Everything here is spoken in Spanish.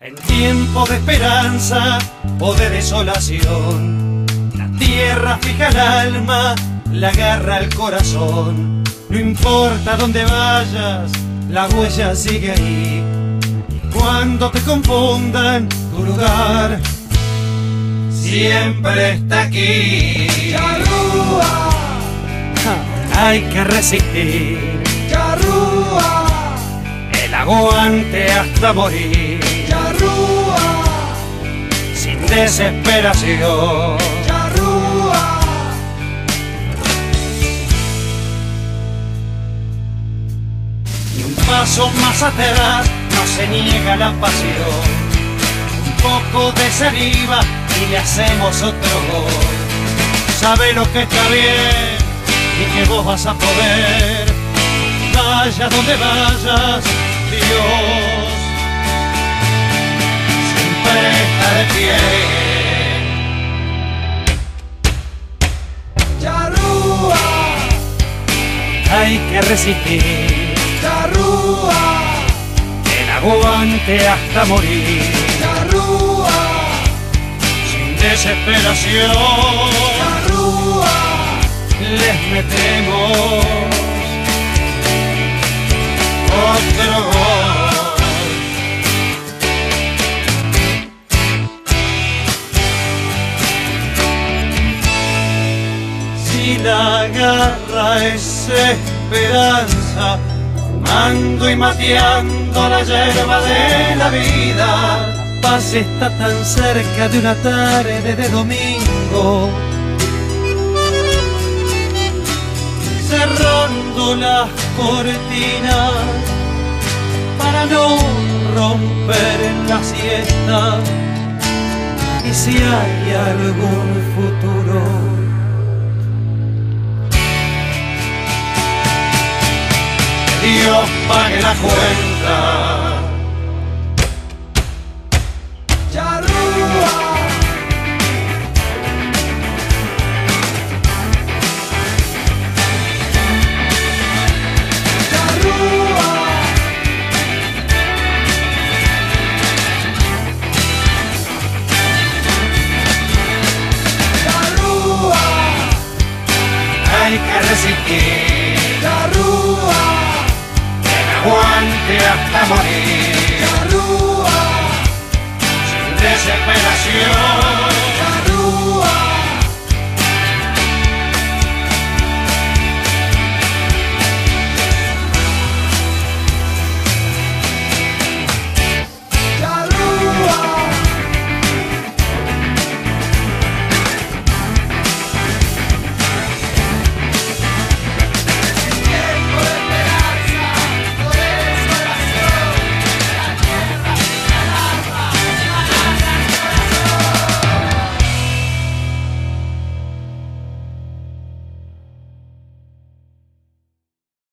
En tiempo de esperanza o de desolación, la tierra fija el alma, la agarra el corazón. No importa dónde vayas, la huella sigue ahí. Y cuando te confundan, tu lugar siempre está aquí. Charrúa, Hay que resistir charrúa, el aguante hasta morir, desesperación. charrúa. Y un paso más atrás no se niega la pasión. Un poco de saliva y le hacemos otro gol. Sabe lo que está bien y que vos vas a poder. Vaya donde vayas, resistir charrúa, el aguante hasta morir. charrúa, Sin desesperación charrúa. les metemos otro gol. Si la garra es esperanza, fumando y mateando la hierba de la vida, paz está tan cerca de una tarde de domingo cerrando las cortinas para no romper la siesta. Y si hay algún futuro, Dios pague la cuenta. patria a morir. La sin desesperación.